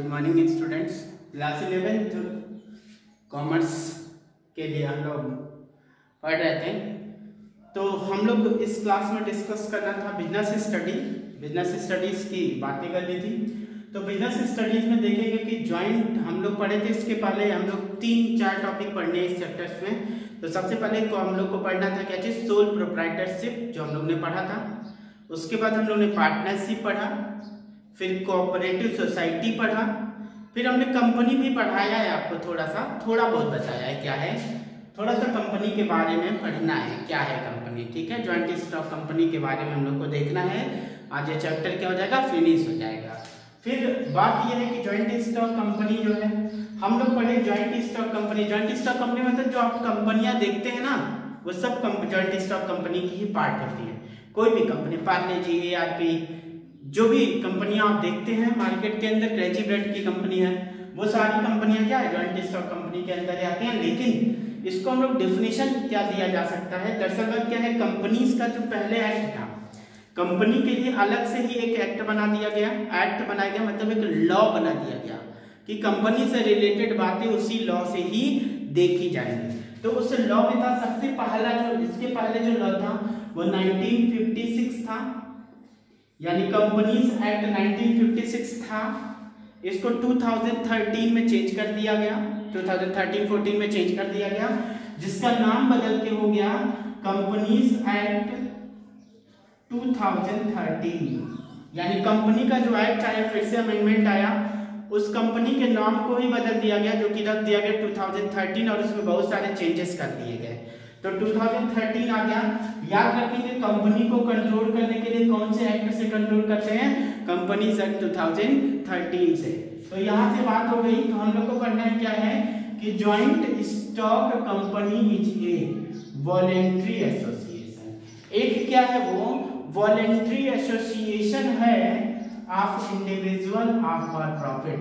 Good morning students class eleventh commerce के लिए हम लोग पढ़ रहे थे। तो हम लोग इस क्लास में डिस्कस करना था बिज़नेस स्टडी बिज़नेस स्टडीज़ की बातें करनी थी। तो बिज़नेस स्टडीज़ में देखेंगे कि ज्वाइंट हम लोग पढ़े थे, इसके पहले हम लोग तीन, चार टॉपिक पढ़ने इस चैप्टर्स में। तो सबसे पहले को हम लोग को पढ़ना था क्या चीज़? सोल प्रोप्राइटरशिप जो हम लोग ने पढ़ा था। उसके बाद हम लोग ने पार्टनरशिप पढ़ा। फिर कोऑपरेटिव सोसाइटी पढ़ा। फिर हमने कंपनी भी पढ़ाया है आपको थोड़ा सा थोड़ा बहुत बताया है क्या है। थोड़ा सा कंपनी के बारे में पढ़ना है, क्या है कंपनी ठीक है? ज्वाइंट स्टॉक कंपनी के बारे में हम लोग को देखना है। आज ये चैप्टर क्या हो जाएगा? फिनिश हो जाएगा। फिर बात यह है कि ज्वाइंट स्टॉक कंपनी जो है, हम लोग पढ़े joint stock company joint stock company मतलब जो आप कंपनियाँ देखते हैं ना, वो सब ज्वाइंट स्टॉक कंपनी की ही पार्ट होती है। कोई भी company Parle G A R P जो भी कंपनियाँ आप देखते हैं, मार्केट के अंदर क्रेजी ब्रेड की कंपनी है, वो सारी कंपनियाँ क्या है स्टॉक कंपनी के अंदर आती हैं, लेकिन इसको हम लोग डेफिनेशन क्या दिया जा सकता है? दरअसल क्या है कंपनीज़ का जो पहले एक्ट था कंपनी के लिए अलग से ही एक एक्ट बना दिया गया एक्ट बनाया गया मतलब एक लॉ बना दिया गया, कि कंपनी से रिलेटेड बातें उसी लॉ से ही देखी जाएँगी। तो उस लॉ में था सबसे पहला जो, इसके पहले जो लॉ था, वो 1956 था। यानी कंपनीज़ एक्ट 1956 था। इसको 2013 में चेंज कर दिया गया। 2013-14 में चेंज कर दिया गया। जिसका नाम बदल के हो गया कंपनीज़ एक्ट 2013 यानी कंपनी का जो एक्ट आया, फिर से अमेंडमेंट आया, उस कंपनी के नाम को ही बदल दिया गया, जो कि रख दिया गया 2013 और उसमें बहुत सारे चेंजेस कर दिए गए। तो 2013 आ गया। याद रखेंगे कंपनी को कंट्रोल करने के लिए कौन से एक्ट से कंट्रोल करते हैं? कंपनी एक्ट 2013 से। तो यहाँ से बात हो गई तो हम लोग को करना है क्या है कि joint stock company is a voluntary association एक क्या है वो? वॉलेंट्री एसोसिएशन है of individual of for profit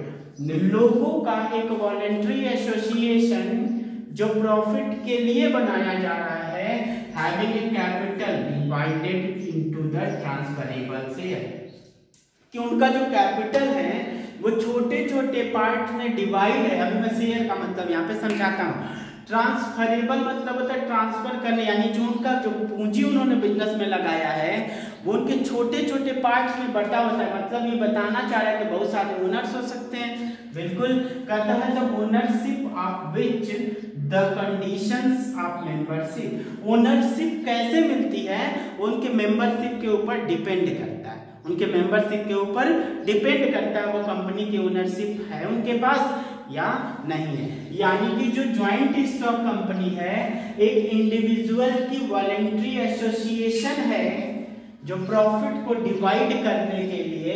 लोगों का एक वॉलेंट्री एसोसिएशन जो प्रॉफिट के लिए बनाया जा रहा है having a capital divided into the transferable share कि उनका जो कैपिटल है, वो छोटे छोटे पार्ट में डिवाइड है। अभी मैं शेयर का मतलब यहाँ पे समझाता हूँ। ट्रांसफरेबल मतलब होता है ट्रांसफ़र करने, यानी जो उनका जो पूंजी उन्होंने बिज़नेस में लगाया है, वो उनके छोटे छोटे पार्ट्स में बटा होता है। मतलब ये बताना चाह रहा है कि बहुत सारे ओनर्स हो सकते हैं। बिल्कुल, कहता है the ownership of which the conditions of membership ownership कैसे मिलती है? उनके मेंबरशिप के ऊपर डिपेंड करता है। उनके मेंबरशिप के ऊपर डिपेंड करता है वो कंपनी की ओनरशिप है उनके पास या नहीं है। यानी कि जो ज्वाइंट स्टॉक कंपनी है, एक इंडिविजुअल की वॉलेंट्री एसोसिएशन है, जो प्रॉफिट को डिवाइड करने के लिए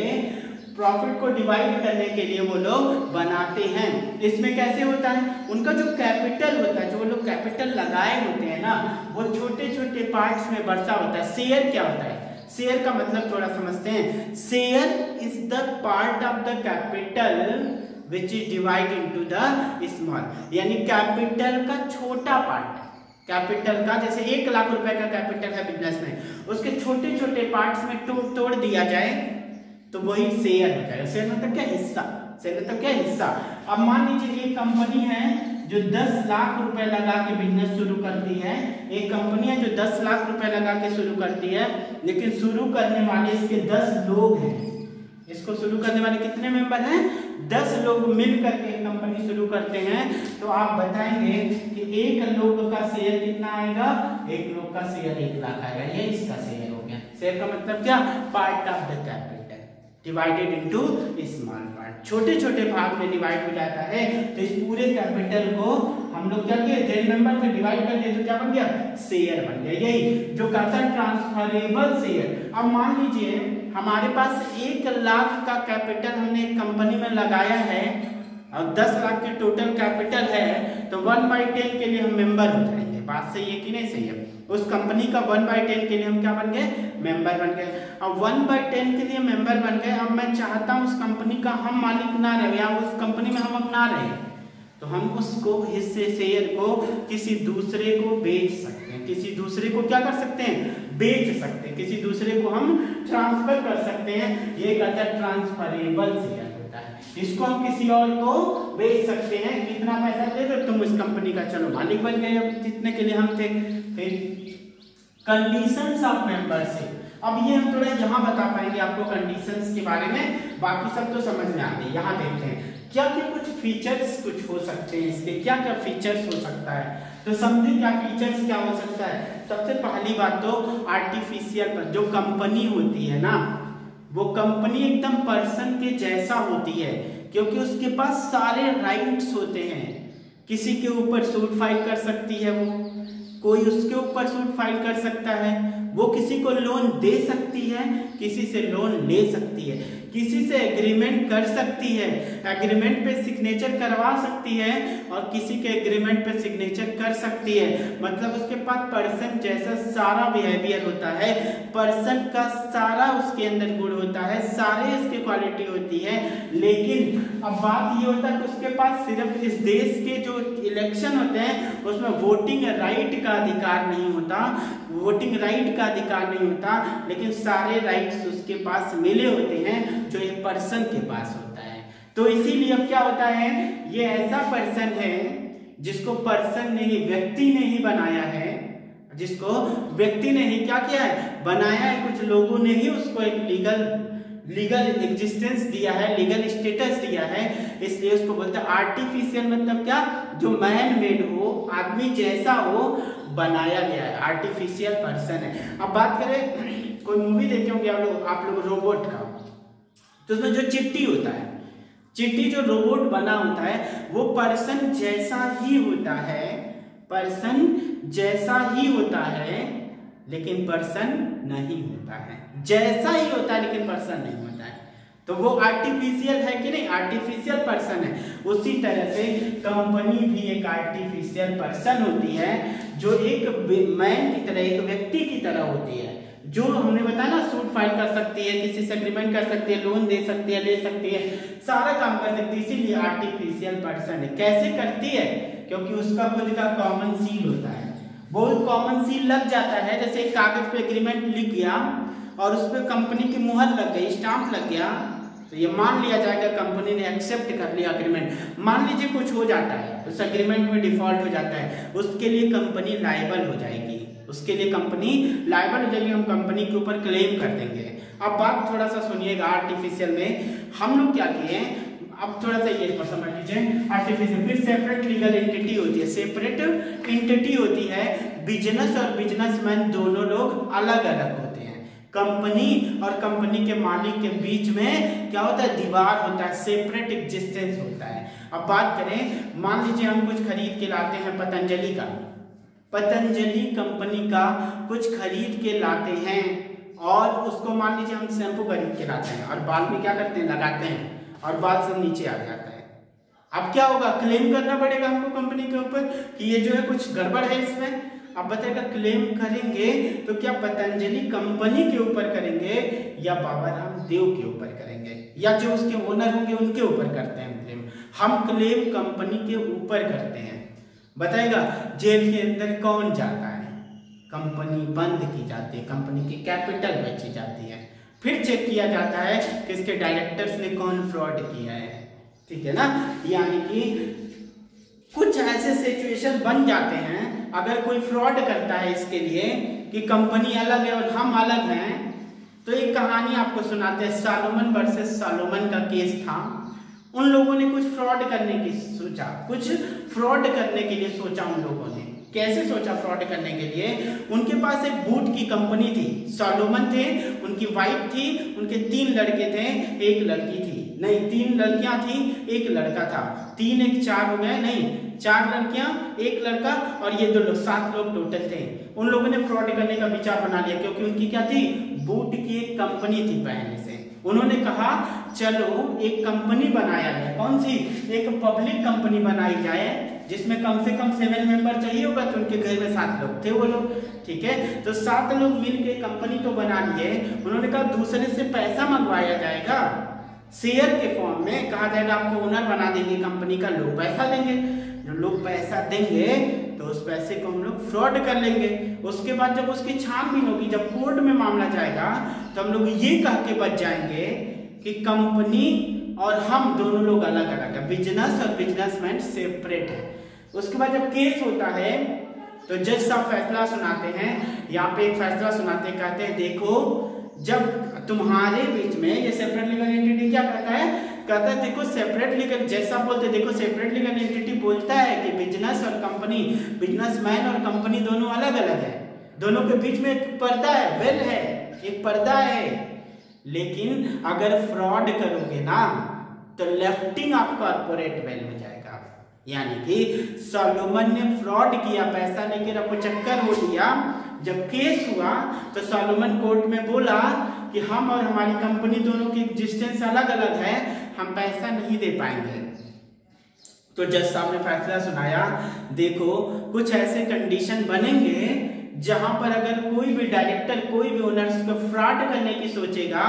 प्रॉफिट को डिवाइड करने के लिए वो लोग बनाते हैं। इसमें कैसे होता है? उनका जो कैपिटल होता है, जो वो लोग कैपिटल लगाए होते हैं ना, वो छोटे छोटे पार्ट्स में बरसा होता है। शेयर क्या होता है? शेयर का मतलब थोड़ा समझते हैं। Share is the part of the capital which is divide into the small यानी कैपिटल का छोटा पार्ट कैपिटल का, जैसे एक लाख रुपए का कैपिटल है बिज़नेस में। उसके छोटे छोटे पार्ट्स में तोड़ तोड़ दिया जाए। तो वही शेयर हो। जाएगा शेयर मतलब क्या हिस्सा? शेयर मतलब क्या हिस्सा? अब मान लीजिए ये कंपनी है जो 10 लाख रुपए लगा के बिज़नेस शुरू करती है। एक कंपनी है जो 10 लाख रुपए लगा के शुरू करती है, लेकिन शुरू करने वाले इसके 10 लोग हैं। इसको शुरू करने वाले कितने मेंबर हैं? दस लोग मिल करके कंपनी शुरू करते हैं। तो आप बताएँगे कि एक लोग का शेयर कितना आएगा? एक लोग का शेयर एक लाख आएगा। ये इसका शेयर हो गया। शेयर का मतलब क्या? Part of the capital divided into small part छोटे छोटे भाग में डिवाइड हो जाता है तो इस पूरे कैपिटल को हम लोग क्या किए? टेन मेंबर में डिवाइड कर दिए तो क्या बन गया? शेयर बन गया। यही जो कहता है ट्रांसफरेबल शेयर अब मान लीजिए, हमारे पास एक लाख का कैपिटल हमने एक कंपनी में लगाया है, और दस लाख के टोटल कैपिटल है तो वन बाई टेन के लिए हम मेंबर हो जाएँगे। बात सही है कि नहीं सही है? उस कंपनी का वन बाई टेन के लिए हम क्या बन गए? मेंबर बन गए। अब वन बाई टेन के लिए मेंबर बन गए। अब मैं चाहता हूँ उस कंपनी का हम मालिक ना रहे या उस कंपनी में हम ना रहे। तो हम उसको हिस्से शेयर को किसी दूसरे को बेच सकते हैं। किसी दूसरे को क्या कर सकते हैं? बेच सकते हैं। किसी दूसरे को हम ट्रांसफ़र कर सकते हैं। ये कहता है ट्रांसफरेबल शेयर इसको हम किसी और को बेच सकते हैं। कितना पैसा दे दो तुम इस कंपनी का? चलो मालिक बन गए जितने के लिए हम थे। फिर कंडीशंस ऑफ़ मेंबरशिप अब ये हम थोड़ा यहाँ बता पाएँगे आपको कंडीशंस के बारे में। बाकी सब तो समझ में आ गए यहाँ देखते हैं। क्या क्या कुछ फीचर्स कुछ हो सकते हैं इसके? क्या क्या फीचर्स हो सकता है? तो समझे क्या फीचर्स क्या हो सकता है? सबसे पहली बात तो आर्टिफिशियल जो कंपनी होती है ना, वो कंपनी एकदम पर्सन के जैसा होती है, क्योंकि उसके पास सारे राइट्स होते हैं। किसी के ऊपर सूट फ़ाइल कर सकती है वो। कोई उसके ऊपर सूट फ़ाइल कर सकता है, वो किसी को लोन दे सकती है, किसी से लोन ले सकती है। किसी से एग्रीमेंट कर सकती है एग्रीमेंट पे सिग्नेचर करवा सकती है और किसी के एग्रीमेंट पे सिग्नेचर कर सकती है। मतलब उसके पास पर्सन जैसा सारा बिहेवियर होता है पर्सन का सारा उसके अंदर गुण होता है, सारे इसकी क्वालिटी होती है। लेकिन अब बात ये होता है कि उसके पास सिर्फ़ इस देश के जो इलेक्शन होते हैं, उसमें वोटिंग राइट का अधिकार नहीं होता वोटिंग राइट का अधिकार नहीं होता, लेकिन सारे राइट्स उसके पास मिले होते हैं। जो एक पर्सन के पास होता है। तो इसीलिए अब क्या होता है, ये ऐसा पर्सन है जिसको पर्सन ने ही, व्यक्ति ने ही बनाया है, जिसको व्यक्ति ने ही क्या किया है, बनाया है। कुछ लोगों ने ही उसको एक लीगल लीगल एग्जिस्टेंस दिया है लीगल स्टेटस दिया है। इसलिए उसको बोलते हैं आर्टिफिशियल मतलब क्या? जो मैन मेड हो, आदमी जैसा हो, बनाया गया है। आर्टिफिशियल पर्सन है। अब बात करें, कोई मूवी देखे होंगे आप लोग आप लोग रोबोट का। तो उसमें जो चिट्टी होता है, चिट्टी जो रोबोट बना होता है, वो पर्सन जैसा ही होता है, पर्सन जैसा ही होता है, लेकिन पर्सन नहीं होता है। जैसा ही होता है, लेकिन पर्सन नहीं होता है। तो वो आर्टिफिशियल है कि नहीं? आर्टिफिशियल पर्सन है। उसी तरह से कंपनी भी एक आर्टिफिशियल पर्सन होती है, जो एक मैन की तरह, एक व्यक्ति की तरह होती है। जो हमने बताया ना सूट फ़ाइल कर सकती है, किसी से एग्रीमेंट कर सकती है लोन दे सकती है ले सकती है, सारा काम कर सकती है, इसीलिए आर्टिफिशियल पर्सन है। कैसे करती है? क्योंकि उसका खुद का कॉमन सील होता है। बहुत कॉमन सील लग जाता है, जैसे एक कागज़ पे एग्रीमेंट लिख गया और उस पर कंपनी की मुहर लग गई स्टाम्प लग गया तो ये मान लिया जाएगा कंपनी ने एक्सेप्ट कर लिया अग्रीमेंट मान लीजिए कुछ हो जाता है, उस अग्रीमेंट में डिफ़ॉल्ट हो जाता है, उसके लिए कंपनी लाइबल हो जाएगी। उसके लिए कंपनी लाइबल हो जाएगी, हम कंपनी के ऊपर क्लेम कर देंगे। अब बात थोड़ा सा सुनिएगा आर्टिफिशियल में, हम लोग क्या किए अब थोड़ा सा ये समझ लीजिए आर्टिफिशियल फिर सेपरेट लीगल एंटिटी होती है सेपरेट एंटिटी होती है बिज़नेस और बिजनेसमैन दोनों लोग अलग अलग होते हैं। कंपनी और कंपनी के मालिक के बीच में क्या होता है? दीवार होता है सेपरेट एग्जिस्टेंस होता है। अब बात करें, मान लीजिए हम कुछ खरीद के लाते हैं पतंजलि का। पतंजलि कंपनी का कुछ खरीद के लाते हैं और उसको मान लीजिए हम शैम्पू खरीद के लाते हैं और बाल में क्या करते हैं? लगाते हैं और बाल सब नीचे आ जाता है। अब क्या होगा? क्लेम करना पड़ेगा हमको कंपनी के ऊपर कि ये जो है कुछ गड़बड़ है इसमें। अब बताएगा क्लेम करेंगे तो क्या पतंजलि कंपनी के ऊपर करेंगे या बाबा रामदेव के ऊपर करेंगे? या जो उसके ओनर होंगे उनके ऊपर करते हैं क्लेम हम क्लेम कंपनी के ऊपर करते हैं। बताएगा, जेल के अंदर कौन जाता है? कंपनी बंद की जाती है, कंपनी की कैपिटल बेची जाती है। फिर चेक किया जाता है कि इसके डायरेक्टर्स ने कौन फ्रॉड किया है। ठीक है ना? यानी कि कुछ ऐसे सिचुएशन बन जाते हैं, अगर कोई फ्रॉड करता है इसके लिए कि कंपनी अलग है और हम अलग हैं तो एक कहानी आपको सुनाते हैं। सालोमन वर्सेस सालोमन का केस था। उन लोगों ने कुछ फ्रॉड करने की सोचा, कुछ फ्रॉड करने के लिए सोचा उन लोगों ने। कैसे सोचा फ्रॉड करने के लिए? उनके पास एक बूट की कंपनी थी। सोलोमन थे, उनकी वाइफ थी, उनके तीन लड़के थे, एक लड़की थी। नहीं, तीन लड़कियाँ थी, एक लड़का था। तीन एक चार हो गए, नहीं, चार लड़कियाँ, एक लड़का और ये दो लोग, सात लोग टोटल थे। उन लोगों ने फ्रॉड करने का विचार बना लिया, क्योंकि उनकी क्या थी? बूट की एक कंपनी थी पहले से। उन्होंने कहा, चलो, एक कंपनी बनाया जाए। कौन सी? एक पब्लिक कंपनी बनाई जाए, जिसमें कम से कम सेवन मेंबर चाहिए होगा तो उनके घर में सात लोग थे वो लोग, ठीक है? तो सात लोग मिल के कंपनी तो बना लिए उन्होंने कहा, दूसरे से पैसा मंगवाया जाएगा, शेयर के फॉर्म में, कहा जाएगा, आपको ओनर बना देंगे कंपनी का, लोग पैसा देंगे। जो लोग पैसा देंगे तो उस पैसे को हम लोग फ्रॉड कर लेंगे। उसके बाद जब उसकी छानबीन होगी, जब कोर्ट में मामला जाएगा तो हम लोग ये कह के बच जाएँगे कि कंपनी और हम दोनों लोग अलग अलग है। बिज़नेस और बिजनेसमैन सेपरेट है। उसके बाद जब केस होता है तो जज साहब फैसला सुनाते हैं। यहाँ पे एक फैसला सुनाते कहते हैं, देखो, जब तुम्हारे बीच में ये सेपरेट लीगल एंटिटी क्या कहता है कहता है, देखो सेपरेट लीगल जैसा बोलते, देखो सेपरेट लीगल एंटिटी बोलता है कि बिज़नेस और कंपनी बिजनेसमैन और कंपनी दोनों अलग अलग है। दोनों के बीच में एक पर्दा है वेल है, एक पर्दा है। लेकिन अगर फ्रॉड करोगे ना तो लेफ्टिंग ऑफ़ कॉर्पोरेट वेल हो जाएगा। यानी कि सोलोमन ने फ्रॉड किया, पैसा लेकर आपको चक्कर हो लिया जब केस हुआ तो सोलोमन कोर्ट में बोला कि हम और हमारी कंपनी दोनों की एग्जिस्टेंस अलग अलग है। हम पैसा नहीं दे पाएँगे। तो जज साहब ने फैसला सुनाया, देखो, कुछ ऐसे कंडीशन बनेंगे जहाँ पर अगर कोई भी डायरेक्टर कोई भी ओनर्स को फ्रॉड करने की सोचेगा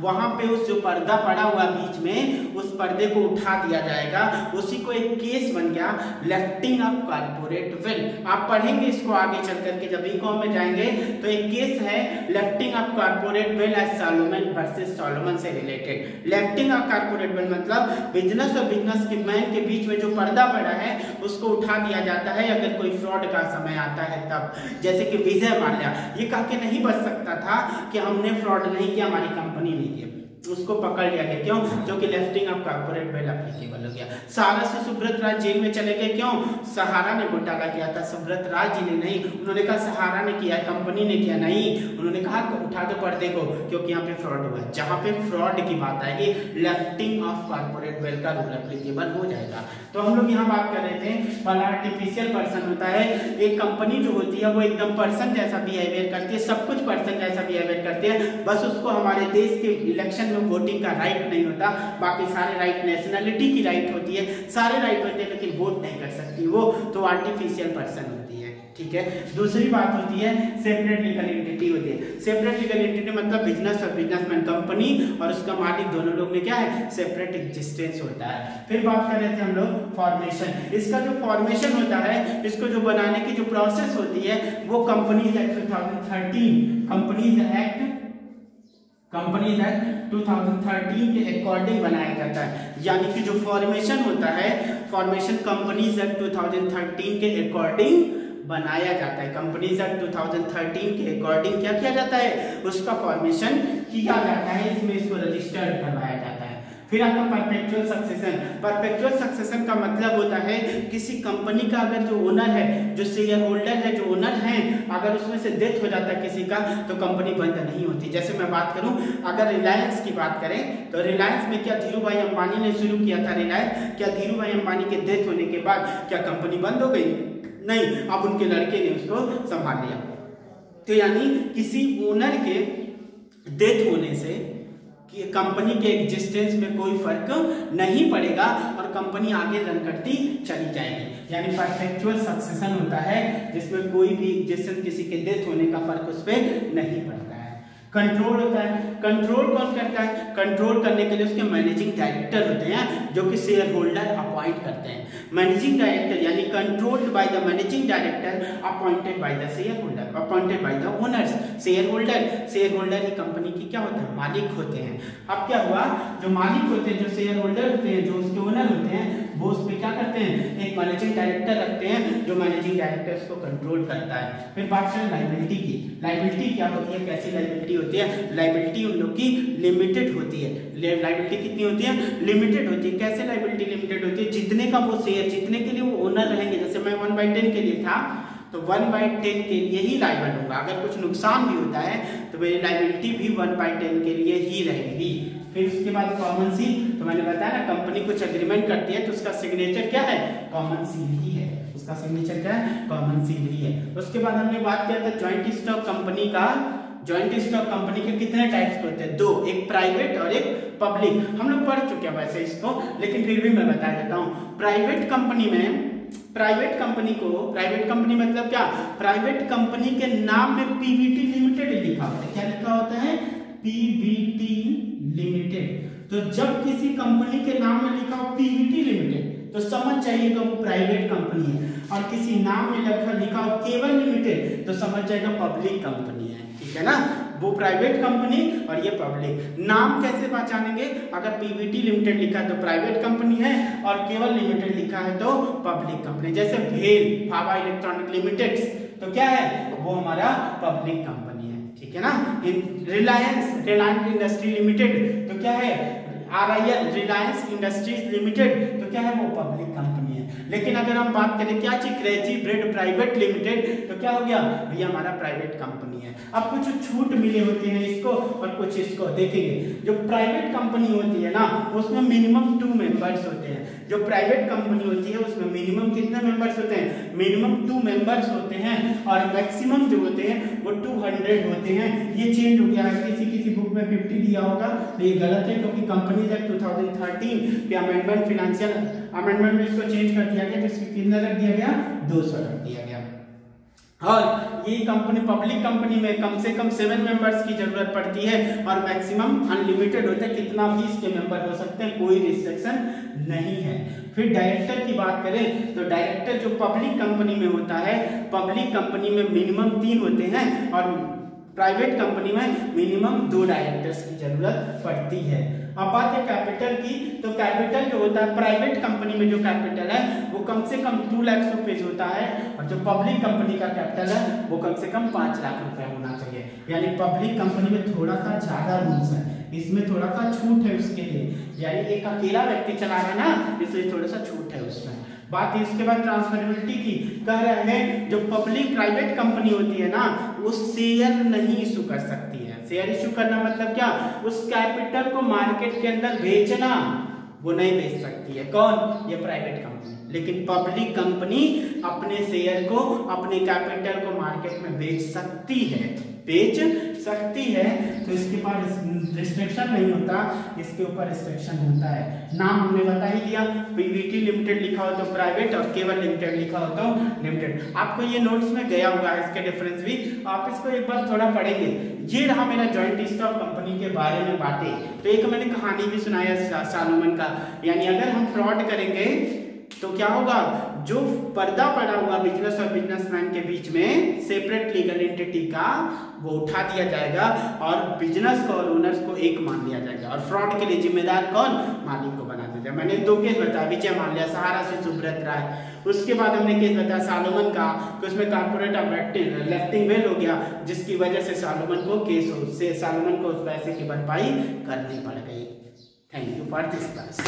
वहाँ पे उस जो पर्दा पड़ा हुआ बीच में, उस पर्दे को उठा दिया जाएगा। उसी को एक केस बन गया लेफ्टिंग ऑफ़ कॉर्पोरेट वेल आप पढ़ेंगे इसको आगे चल करके जब ई में जाएँगे तो एक केस है lifting of corporate veil as Solomon versus Solomon से related lifting of corporate veil मतलब बिज़नेस और बिज़नेस के मैन के बीच में जो पर्दा पड़ा है, उसको उठा दिया जाता है, अगर कोई फ्रॉड का समय आता है तब। जैसे कि विजय माल्या, ये कह के नहीं बच सकता था कि हमने फ्रॉड नहीं किया, हमारी कंपनी ने। किया उसको पकड़ लिया गया। क्यों? क्योंकि lifting of corporate veil applicable हो गया। सहारा से सुब्रत राज जेल में चले गए। क्यों? सहारा ने घोटाला किया था। सुब्रत राज जी ने नहीं, उन्होंने कहा सहारा ने किया कंपनी ने किया नहीं। उन्होंने कहा उठा दो पर्दे को, क्योंकि यहाँ पे फ्रॉड हुआ जहाँ पे फ्रॉड की बात आएगी लेफ्टिंग ऑफ़ कॉर्पोरेट वेल का रूल एप्लीकेबल हो जाएगा। तो हम लोग यहाँ बात कर रहे थे। पहला आर्टिफिशियल पर्सन होता है, एक कंपनी जो होती है, वो एकदम पर्सन जैसा बिहेवियर करती है, सब कुछ पर्सन जैसा बिहेवियर करती है। बस उसको हमारे देश के इलेक्शन में वोटिंग का राइट नहीं होता, बाकी सारे राइट नेशनलिटी की राइट होती है। सारे राइट होते हैं, लेकिन वोट नहीं कर सकती वो तो आर्टिफिशियल पर्सन होती है, ठीक है? दूसरी बात होती है सेपरेट लीगल एंटिटी होती है। सेपरेट लीगल एंटिटी मतलब बिज़नेस और बिजनेसमैन कंपनी और उसका मालिक दोनों लोग में क्या है? सेपरेट एग्जिस्टेंस होता है। फिर बात कर रहे थे हम लोग फॉर्मेशन इसका जो फॉर्मेशन होता है, इसको जो बनाने की जो प्रोसेस होती है, वो companies act two companies act companies act 2013 के अकॉर्डिंग बनाया जाता है। यानी कि जो फॉर्मेशन होता है फॉर्मेशन कंपनीज़ एक्ट 2013 के अकॉर्डिंग बनाया जाता है। कंपनीज़ एक्ट 2013 के अकॉर्डिंग क्या किया जाता है? उसका फॉर्मेशन किया जाता है, इसमें इसको रजिस्टर्ड करवाया जाता है। फिर आता परपेचुअल सक्सेशन परपेचुअल सक्सेशन का मतलब होता है, किसी कंपनी का अगर जो ओनर है, जो शेयर होल्डर है, जो ओनर है, अगर उसमें से डेथ हो जाता है किसी का तो कंपनी बंद नहीं होती। जैसे मैं बात करूँ, अगर रिलायंस की बात करें तो रिलायंस में क्या धीरू भाई अंबानी ने शुरू किया था रिलायंस क्या धीरू भाई अंबानी के डेथ होने के बाद क्या कंपनी बंद हो गई? नहीं, अब उनके लड़के ने उसको संभाल लिया। तो यानी किसी ओनर के डेथ होने से कंपनी के एग्जिस्टेंस में कोई फ़र्क नहीं पड़ेगा और कंपनी आगे रन करती चली जाएगी। यानी परफेक्चुअल सक्सेशन होता है, जिसमें कोई भी एग्जिस्टेंस किसी के डेथ होने का फ़र्क उस पर नहीं पड़ता है। कंट्रोल होता है। कंट्रोल कौन करता है? कंट्रोल करने के लिए उसके मैनेजिंग डायरेक्टर होते हैं, जो कि शेयर होल्डर अपॉइंट करते हैं। मैनेजिंग डायरेक्टर यानी controlled by the managing director appointed by the share holder appointed by the owners share holder share holder he company की क्या होता है? मालिक होते हैं। अब क्या हुआ? जो मालिक होते हैं, जो शेयर होल्डर होते हैं, जो उसके ओनर होते हैं वो उस पर क्या करते हैं? एक मैनेजिंग डायरेक्टर रखते हैं, जो मैनेजिंग डायरेक्टर उसको कंट्रोल करता है। फिर बात करें लाइबिलिटी की। लाइबिलिटी क्या होती है? कैसी लाइबिलिटी होती है? लाइबिलिटी उन लोग की लिमिटेड होती है। लाइबिलिटी कितनी होती है? लिमिटेड होती है। कैसे लाइबिलिटी लिमिटेड होती है? जितने का वो शेयर जितने के लिए वो ओनर रहेंगे, जैसे मैं वन बाई टेन के लिए था तो वन बाई टेन के लिए ही लाइबल होगा। अगर कुछ नुकसान भी होता है तो मेरी लाइबिलिटी भी वन बाई टेन के लिए ही रहेगी। फिर उसके बाद कॉमन सील तो मैंने बताया ना कंपनी कुछ एग्रीमेंट करती है तो उसका सिग्नेचर क्या है? कॉमन सील ही है। उसका सिग्नेचर क्या है? कॉमन सील ही है। उसके बाद हमने बात किया था ज्वाइंट स्टॉक कंपनी का। ज्वाइंट स्टॉक कंपनी के कितने टाइप्स होते हैं? दो, एक प्राइवेट और एक पब्लिक हम लोग पढ़ चुके हैं वैसे इसको, लेकिन फिर भी मैं बता देता हूँ। प्राइवेट कंपनी में प्राइवेट कंपनी को प्राइवेट कंपनी मतलब क्या? प्राइवेट कंपनी के नाम में पीवीटी लिमिटेड लिखा होता है। क्या लिखा होता है? पीवीटी लिमिटेड तो जब किसी कंपनी के नाम में लिखा हो पीवीटी लिमिटेड तो समझ जाइएगा वो प्राइवेट कंपनी है। और किसी नाम में लिखा लिखा हो केवल लिमिटेड तो समझ जाएगा पब्लिक कंपनी है। ठीक है ना? वो प्राइवेट कंपनी और ये पब्लिक नाम कैसे पहचानेंगे? अगर पीवीटी लिमिटेड लिखा है तो प्राइवेट कंपनी है और केवल लिमिटेड लिखा है तो पब्लिक कंपनी जैसे भेल, फावा इलेक्ट्रॉनिक लिमिटेड तो क्या है? वो हमारा पब्लिक कंपनी ठीक है ना? रिलायंस रिलायंस इंडस्ट्री लिमिटेड तो क्या है? R I L Reliance Industries Limited तो क्या है वो पब्लिक कंपनी लेकिन अगर हम बात करें, क्या चीज़ क्रेजी ब्रेड प्राइवेट लिमिटेड तो क्या हो गया? भैया, हमारा प्राइवेट कंपनी है। अब कुछ छूट मिले होते हैं इसको, और कुछ इसको देखेंगे। जो प्राइवेट कंपनी होती है ना, उसमें मिनिमम टू मेंबर्स होते हैं। जो प्राइवेट कंपनी होती है, उसमें मिनिमम कितने मेंबर्स होते हैं? मिनिमम टू मेंबर्स होते हैं, और मैक्सिमम जो होते हैं, वो टू हंड्रेड होते हैं। ये चेंज हो गया। है किसी किसी बुक में फिफ्टी दिया होगा। तो ये गलत है, क्योंकि company act two thousand thirteen के अमेंडमेंट फिनेंशियल अमेंडमेंट में इसको चेंज कर दिया गया जिसमें कितना रख दिया गया? दो सौ रख दिया गया। और ये कंपनी पब्लिक कंपनी में कम से कम सेवन मेंबर्स की ज़रूरत पड़ती है और मैक्सिमम अनलिमिटेड होता है। कितना भी इसके मेंबर हो सकते हैं? कोई रिस्ट्रिक्शन नहीं है। फिर डायरेक्टर की बात करें तो डायरेक्टर जो पब्लिक कंपनी में होता है पब्लिक कंपनी में मिनिमम तीन होते हैं और प्राइवेट कंपनी में मिनिमम दो डायरेक्टर्स की ज़रूरत पड़ती है। अब बात है कैपिटल की तो कैपिटल जो होता है प्राइवेट कंपनी में जो कैपिटल है, वो कम से कम टू लैक्स रुपीज़ होता है और जो पब्लिक कंपनी का कैपिटल है, वो कम से कम पाँच लाख रुपए होना चाहिए। यानी पब्लिक कंपनी में थोड़ा सा ज़्यादा रूल्स है। इसमें थोड़ा सा छूट है उसके लिए। यानी एक अकेला व्यक्ति चला रहा ना, इसलिए थोड़ा सा छूट है उसमें। बात इसके बाद ट्रांसफरेबिलिटी की। कह रहे हैं, जो पब्लिक प्राइवेट कंपनी होती है ना, वो शेयर नहीं इशू कर सकती है। शेयर इशू करना मतलब क्या? उस कैपिटल को मार्केट के अंदर बेचना। वो नहीं बेच सकती है। कौन? ये प्राइवेट कंपनी लेकिन पब्लिक कंपनी अपने शेयर को, अपने कैपिटल को मार्केट में बेच सकती है। बेच सकती है तो इसके पास रिस्ट्रिक्शन नहीं होता, इसके ऊपर रिस्ट्रिक्शन होता है। नाम हमने बता ही दिया पीवीटी लिमिटेड लिखा हो तो प्राइवेट और केवल लिमिटेड लिखा हो तो लिमिटेड आपको ये नोट्स में गया हुआ है इसके डिफरेंस भी। आप इसको एक बार थोड़ा पढ़ेंगे। ये रहा मेरा जॉइंट स्टॉक कंपनी के बारे में बातें। तो एक मैंने कहानी भी सुनाया सालोमन का। यानी अगर हम फ्रॉड करेंगे तो क्या होगा? जो पर्दा पड़ा हुआ बिज़नेस और बिजनेसमैन के बीच में सेपरेट लीगल एंटिटी का, वो उठा दिया जाएगा और बिज़नेस को और ओनर्स को एक मान लिया जाएगा। और फ्रॉड के लिए जिम्मेदार कौन? मालिक को बना दिया जाएगा। मैंने दो केस बताया विजय मान लिया सहारा से सुब्रत राय। उसके बाद हमने केस बताया सालोमन का, कि उसमें कारपोरेट लेफ्टिंग वेल हो गया, जिसकी वजह से सालोमन को केस से सालोमन को उस पैसे की भरपाई करनी पड़ गई। Thank you for this class